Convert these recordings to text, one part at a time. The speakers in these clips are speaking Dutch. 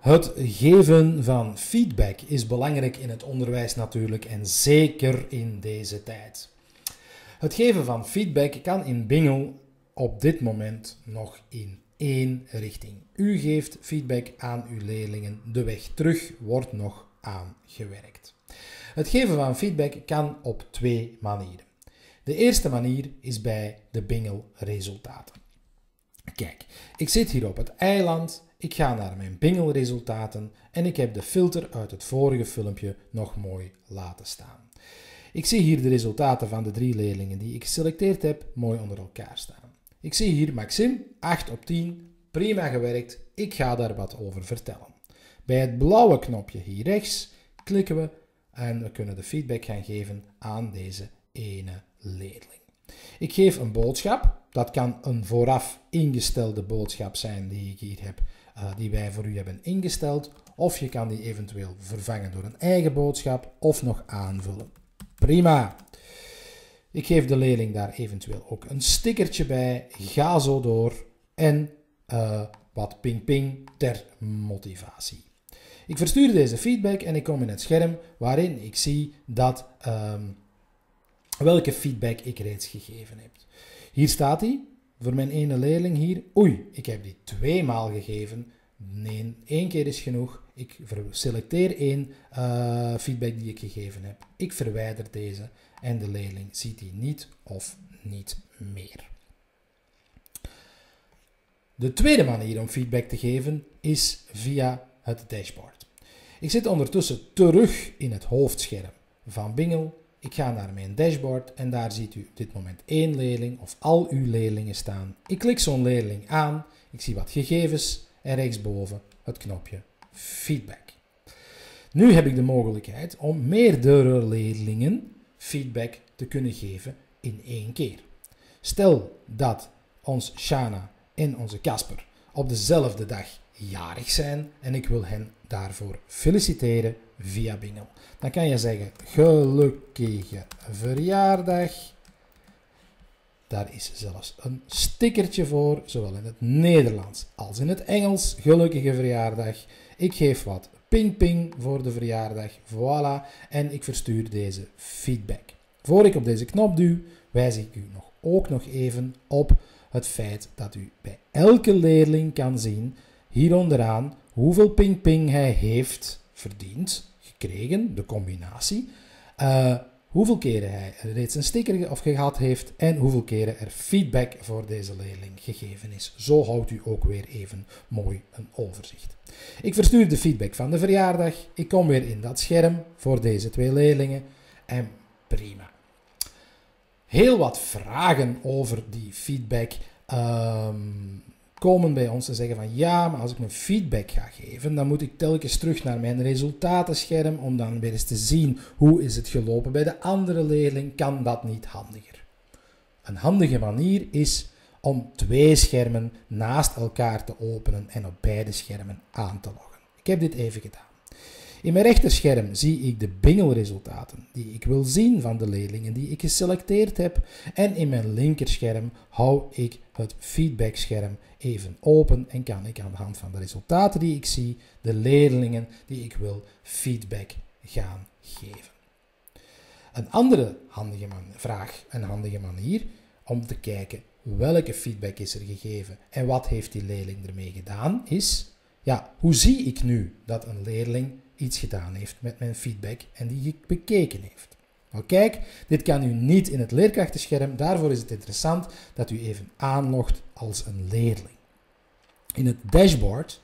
Het geven van feedback is belangrijk in het onderwijs natuurlijk en zeker in deze tijd. Het geven van feedback kan in Bingel op dit moment nog in één richting. U geeft feedback aan uw leerlingen. De weg terug wordt nog aangewerkt. Het geven van feedback kan op twee manieren. De eerste manier is bij de Bingel resultaten. Kijk, ik zit hier op het eiland, ik ga naar mijn Bingel resultaten en ik heb de filter uit het vorige filmpje nog mooi laten staan. Ik zie hier de resultaten van de drie leerlingen die ik geselecteerd heb mooi onder elkaar staan. Ik zie hier Maxim, 8 op 10, prima gewerkt, ik ga daar wat over vertellen. Bij het blauwe knopje hier rechts klikken we en we kunnen de feedback gaan geven aan deze ene leerling. Ik geef een boodschap. Dat kan een vooraf ingestelde boodschap zijn die ik hier heb, die wij voor u hebben ingesteld. Of je kan die eventueel vervangen door een eigen boodschap of nog aanvullen. Prima. Ik geef de leerling daar eventueel ook een stickertje bij. Ga zo door. En uh, wat ping-ping ter motivatie. Ik verstuur deze feedback en ik kom in het scherm waarin ik zie dat um, welke feedback ik reeds gegeven heb. Hier staat hij, voor mijn ene leerling hier. Oei, ik heb die twee maal gegeven. Nee, één keer is genoeg. Ik selecteer één uh, feedback die ik gegeven heb. Ik verwijder deze en de leerling ziet die niet of niet meer. De tweede manier om feedback te geven is via het dashboard. Ik zit ondertussen terug in het hoofdscherm van Bingel ik ga naar mijn dashboard en daar ziet u op dit moment één leerling of al uw leerlingen staan. Ik klik zo'n leerling aan, ik zie wat gegevens en rechtsboven het knopje feedback. Nu heb ik de mogelijkheid om meerdere leerlingen feedback te kunnen geven in één keer. Stel dat ons Shana en onze Casper op dezelfde dag jarig zijn en ik wil hen daarvoor feliciteren via Bingel. Dan kan je zeggen gelukkige verjaardag. Daar is zelfs een stickertje voor, zowel in het Nederlands als in het Engels. Gelukkige verjaardag. Ik geef wat ping-ping voor de verjaardag. Voilà. En ik verstuur deze feedback. Voor ik op deze knop duw, wijs ik u nog, ook nog even op het feit dat u bij elke leerling kan zien, hier onderaan, hoeveel ping-ping hij heeft verdiend gekregen, de combinatie. Uh, hoeveel keren hij reeds een sticker of gehad heeft en hoeveel keren er feedback voor deze leerling gegeven is. Zo houdt u ook weer even mooi een overzicht. Ik verstuur de feedback van de verjaardag. Ik kom weer in dat scherm voor deze twee leerlingen en prima. Heel wat vragen over die feedback. Um, komen bij ons en zeggen van ja, maar als ik mijn feedback ga geven, dan moet ik telkens terug naar mijn resultatenscherm om dan weer eens te zien hoe is het gelopen bij de andere leerling. Kan dat niet handiger? Een handige manier is om twee schermen naast elkaar te openen en op beide schermen aan te loggen. Ik heb dit even gedaan. In mijn rechterscherm zie ik de bingelresultaten die ik wil zien van de leerlingen die ik geselecteerd heb. En in mijn linkerscherm hou ik het feedbackscherm even open en kan ik aan de hand van de resultaten die ik zie, de leerlingen die ik wil feedback gaan geven. Een andere handige vraag, een handige manier om te kijken welke feedback is er gegeven en wat heeft die leerling ermee gedaan, is ja, hoe zie ik nu dat een leerling iets gedaan heeft met mijn feedback en die bekeken heeft. Nou kijk, dit kan u niet in het leerkrachtenscherm, daarvoor is het interessant dat u even aanlogt als een leerling. In het dashboard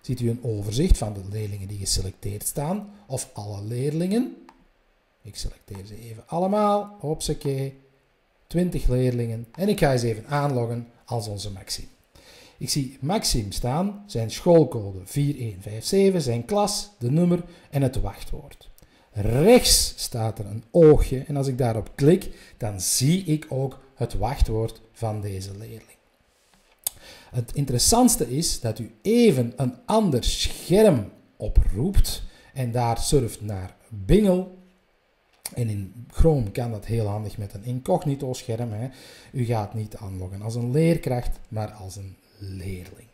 ziet u een overzicht van de leerlingen die geselecteerd staan, of alle leerlingen. Ik selecteer ze even allemaal, hopsakee, 20 leerlingen, en ik ga eens even aanloggen als onze Maxime. Ik zie Maxim staan, zijn schoolcode 4157, zijn klas, de nummer en het wachtwoord. Rechts staat er een oogje en als ik daarop klik, dan zie ik ook het wachtwoord van deze leerling. Het interessantste is dat u even een ander scherm oproept en daar surft naar Bingel. En in Chrome kan dat heel handig met een incognito scherm. Hè. U gaat niet aanloggen als een leerkracht, maar als een leerling.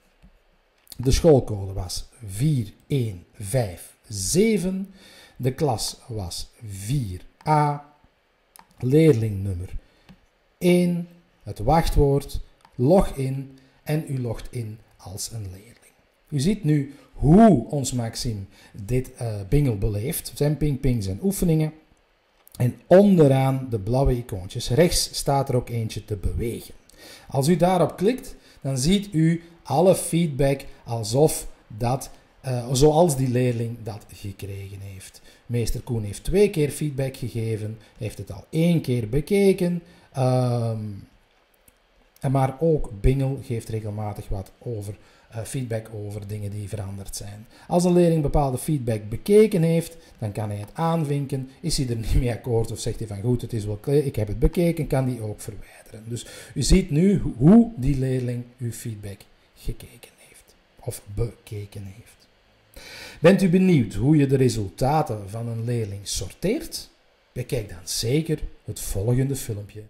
De schoolcode was 4157. De klas was 4a. Leerlingnummer 1. Het wachtwoord. Login. En u logt in als een leerling. U ziet nu hoe ons Maxime dit uh, bingel beleeft. Zijn ping-pings en oefeningen. En onderaan de blauwe icoontjes, rechts staat er ook eentje te bewegen. Als u daarop klikt, dan ziet u alle feedback alsof dat, uh, zoals die leerling dat gekregen heeft. Meester Koen heeft twee keer feedback gegeven, heeft het al één keer bekeken. Um, maar ook Bingel geeft regelmatig wat over feedback over dingen die veranderd zijn. Als een leerling bepaalde feedback bekeken heeft, dan kan hij het aanvinken. Is hij er niet mee akkoord of zegt hij van goed, het is wel ik heb het bekeken, kan die ook verwijderen. Dus u ziet nu hoe die leerling uw feedback gekeken heeft of bekeken heeft. Bent u benieuwd hoe je de resultaten van een leerling sorteert? Bekijk dan zeker het volgende filmpje.